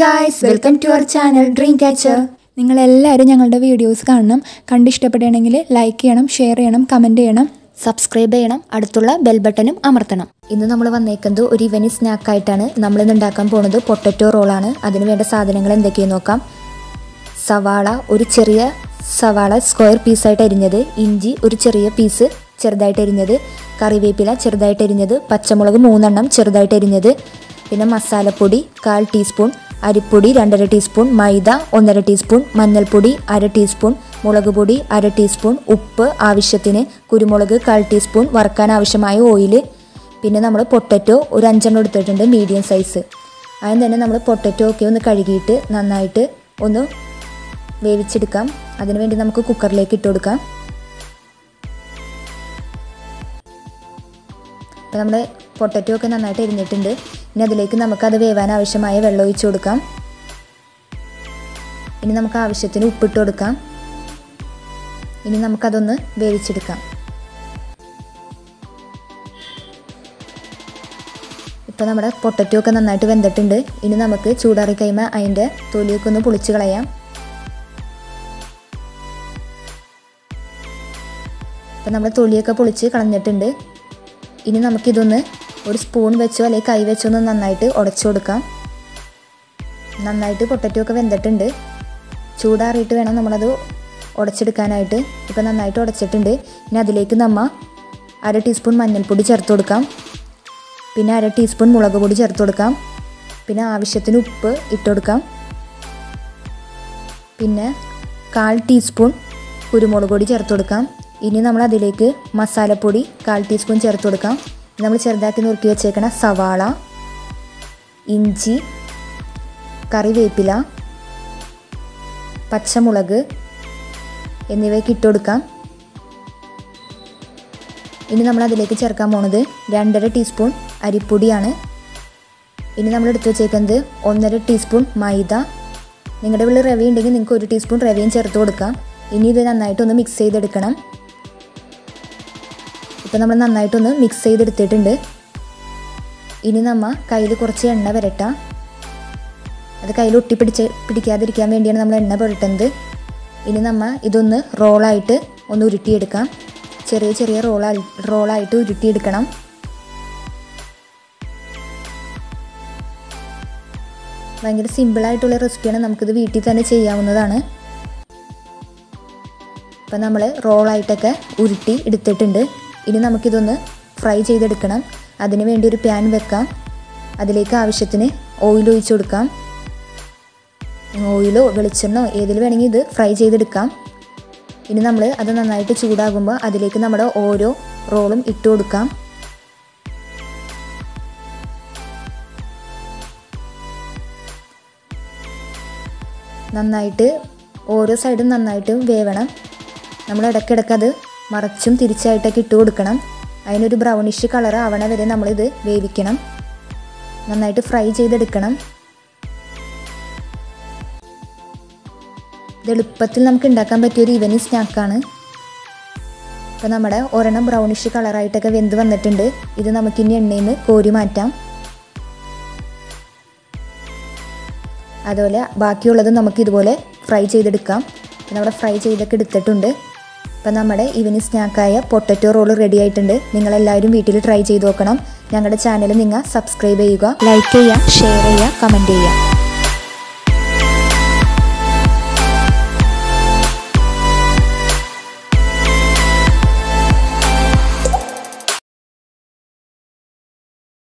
Guys welcome to our channel dream catcher നിങ്ങളെല്ലാവരും ഞങ്ങളുടെ videos കാണണം. കണ്ടിഷ്ടപ്പെടുകയാണെങ്കിൽ ലൈക്ക് ചെയ്യണം ഷെയർ ചെയ്യണം കമന്റ് ചെയ്യണം. സബ്സ്ക്രൈബ് ചെയ്യണം അടുത്തുള്ള ബെൽ ബട്ടണും അമർത്തണം. ഇന്ന് നമ്മൾ വന്നേക്കുന്നത് ഒരു ഇവനി സ്നാക്കായിട്ടാണ് നമ്മൾ ഇന്ന് ഉണ്ടാക്കാൻ പോകുന്നത് പൊട്ടറ്റോ റോളാണ് അതിന് വേണ്ട സാധനങ്ങൾ എന്തൊക്കെയെന്ന് നോക്കാം. സവാള ഒരു ചെറിയ സവാള സ്ക്വയർ പീസായിട്ട് അരിഞ്ഞത്. ഇഞ്ചി ഒരു ചെറിയ പീസ് ചെറുതായിട്ട് അരിഞ്ഞത്. കറിവേപ്പില ചെറുതായിട്ട് അരിഞ്ഞത്. പച്ചമുളക് മൂന്നെണ്ണം ചെറുതായിട്ട് അരിഞ്ഞത്. പിന്നെ മസാലപ്പൊടി കാൽ ടീസ്പൂൺ അരിപ്പൊടി രണ്ടര ടീസ്പൂൺ മൈദ ഒന്നര ടീസ്പൂൺ മഞ്ഞൾപ്പൊടി അര ടീസ്പൂൺ മുളക് പൊടി അര ടീസ്പൂൺ ഉപ്പ് ആവശ്യത്തിന് കുരുമുളക് കാൽ ടീസ്പൂൺ വറുക്കാൻ ആവശ്യമായ ഓയിൽ പിന്നെ നമ്മൾ പൊട്ടറ്റോ ഒരു അഞ്ചെണ്ണം എടുത്തിട്ടുണ്ട് മീഡിയം സൈസ്. അതിന് തന്നെ നമ്മൾ പൊട്ടറ്റോ ഒക്കെ ഒന്ന് കഴുകിയിട്ട് നന്നായിട്ട് ഒന്ന് വേവിച്ചെടുക്കാം. അതിനുവേണ്ടി നമുക്ക് കുക്കറിലേക്ക് ഇട്ട് കൊടുക്കാം. അപ്പോൾ നമ്മുടെ പൊട്ടറ്റോ ഒക്കെ നന്നായിട്ട് എരിഞ്ഞിട്ടുണ്ട്. ഇനി അതിലേക്ക് നമുക്കത് വേവാൻ ആവശ്യമായ വെള്ളം ഒഴിച്ചു കൊടുക്കാം. ഇനി നമുക്ക് ആവശ്യത്തിന് ഉപ്പിട്ട് കൊടുക്കാം. ഇനി നമുക്കതൊന്ന് വേവിച്ചെടുക്കാം. ഇപ്പോൾ നമ്മുടെ പൊട്ടറ്റോ ഒക്കെ നന്നായിട്ട് വെന്തിട്ടുണ്ട്. ഇനി നമുക്ക് ചൂടാറി കഴിയുമ്പോൾ അതിന്റെ തൊലിയൊക്കെ ഒന്ന് പൊളിച്ച് കളയാം. ഇപ്പം നമ്മുടെ തൊലിയൊക്കെ പൊളിച്ച് കളഞ്ഞിട്ടുണ്ട്. ഇനി നമുക്കിതൊന്ന് ഒരു സ്പൂൺ വെച്ചോ അല്ലെങ്കിൽ കൈ വെച്ചോ ഒന്ന് നന്നായിട്ട് ഉടച്ചു കൊടുക്കാം. നന്നായിട്ട് പൊട്ടറ്റോ ഒക്കെ വെന്തിട്ടുണ്ട്. ചൂടാറിയിട്ട് വേണം നമ്മളത് ഉടച്ചെടുക്കാനായിട്ട്. ഇപ്പം നന്നായിട്ട് ഉടച്ചിട്ടുണ്ട്. ഇനി അതിലേക്ക് നമ്മൾ അര ടീസ്പൂൺ മഞ്ഞൾപ്പൊടി ചേർത്ത് കൊടുക്കാം. പിന്നെ അര ടീസ്പൂൺ മുളക് പൊടി ചേർത്ത് കൊടുക്കാം. പിന്നെ ആവശ്യത്തിന് ഉപ്പ് ഇട്ട് കൊടുക്കാം. പിന്നെ കാൽ ടീസ്പൂൺ കുരുമുളക് പൊടി ചേർത്ത് കൊടുക്കാം. ഇനി നമ്മൾ അതിലേക്ക് മസാലപ്പൊടി കാൽ ടീസ്പൂൺ ചേർത്ത് കൊടുക്കാം. നമ്മൾ ചെറുതാക്കി നുറുക്കി വെച്ചേക്കണ സവാള ഇഞ്ചി കറിവേപ്പില പച്ചമുളക് എന്നിവയ്ക്ക് ഇട്ട് കൊടുക്കാം. ഇനി നമ്മൾ അതിലേക്ക് ചേർക്കാൻ പോണത് രണ്ടര ടീസ്പൂൺ അരിപ്പൊടിയാണ്. ഇനി നമ്മൾ എടുത്തു വെച്ചേക്കുന്നത് ഒന്നര ടീസ്പൂൺ മൈദ. നിങ്ങളുടെ വീട്ടിൽ റവ ഉണ്ടെങ്കിൽ നിങ്ങൾക്ക് ഒരു ടീസ്പൂൺ റവയും ചേർത്ത് കൊടുക്കാം. ഇനി ഇത് നന്നായിട്ടൊന്ന് മിക്സ് ചെയ്തെടുക്കണം. ഇപ്പം നമ്മൾ നന്നായിട്ടൊന്ന് മിക്സ് ചെയ്തെടുത്തിട്ടുണ്ട്. ഇനി നമ്മൾ കയ്യിൽ കുറച്ച് എണ്ണ വരട്ടാം. അത് കയ്യിൽ ഒട്ടി പിടിച്ച് പിടിക്കാതിരിക്കാൻ വേണ്ടിയാണ് നമ്മൾ എണ്ണ പുരട്ടുന്നത് ഇനി നമ്മൾ ഇതൊന്ന് റോളായിട്ട് ഒന്ന് ഉരുട്ടിയെടുക്കാം. ചെറിയ ചെറിയ റോളായി റോളായിട്ട് ഉരുട്ടിയെടുക്കണം. ഭയങ്കര സിമ്പിളായിട്ടുള്ള റെസിപ്പിയാണ് നമുക്കിത് വീട്ടിൽ തന്നെ ചെയ്യാവുന്നതാണ്. അപ്പം നമ്മൾ റോളായിട്ടൊക്കെ ഉരുട്ടി എടുത്തിട്ടുണ്ട്. ഇനി നമുക്കിതൊന്ന് ഫ്രൈ ചെയ്തെടുക്കണം. അതിന് വേണ്ടി ഒരു പാൻ വെക്കാം. അതിലേക്ക് ആവശ്യത്തിന് ഓയിൽ ഒഴിച്ചു കൊടുക്കാം. ഓയിലോ വെളിച്ചെണ്ണോ ഏതിൽ വേണമെങ്കിൽ ഇത് ഫ്രൈ ചെയ്തെടുക്കാം. ഇനി നമ്മൾ അത് നന്നായിട്ട് ചൂടാകുമ്പോൾ അതിലേക്ക് നമ്മുടെ ഓരോ റോളും ഇട്ട് കൊടുക്കാം. നന്നായിട്ട് ഓരോ സൈഡും നന്നായിട്ട് വേവണം. നമ്മൾ ഇടയ്ക്കിടയ്ക്ക് അത് മറച്ചും തിരിച്ചായിട്ടൊക്കെ ഇട്ട് കൊടുക്കണം. അതിനൊരു ബ്രൗണിഷ് കളർ ആവണ വരെ നമ്മളിത് വേവിക്കണം. നന്നായിട്ട് ഫ്രൈ ചെയ്തെടുക്കണം. ഇത് എളുപ്പത്തിൽ നമുക്ക് ഉണ്ടാക്കാൻ പറ്റിയ ഒരു ഈവനിങ് സ്നാക്കാണ് ഇപ്പോൾ നമ്മുടെ ഒരെണ്ണം ബ്രൗണിഷ് കളറായിട്ടൊക്കെ വെന്ത് വന്നിട്ടുണ്ട്. ഇത് നമുക്കിനി എണ്ണയിൽ നിന്ന് കോരി മാറ്റാം. അതുപോലെ ബാക്കിയുള്ളത് നമുക്ക് ഇതുപോലെ ഫ്രൈ ചെയ്തെടുക്കാം. നമ്മുടെ ഫ്രൈ ചെയ്തൊക്കെ എടുത്തിട്ടുണ്ട്. അപ്പം നമ്മുടെ ഈവനിങ് സ്നാക്കായ പൊട്ടറ്റോ റോൾ റെഡി ആയിട്ടുണ്ട്. നിങ്ങളെല്ലാവരും വീട്ടിൽ ട്രൈ ചെയ്ത് നോക്കണം. ഞങ്ങളുടെ ചാനൽ നിങ്ങൾ സബ്സ്ക്രൈബ് ചെയ്യുക ലൈക്ക് ചെയ്യുക ഷെയർ ചെയ്യുക കമന്റ് ചെയ്യുക.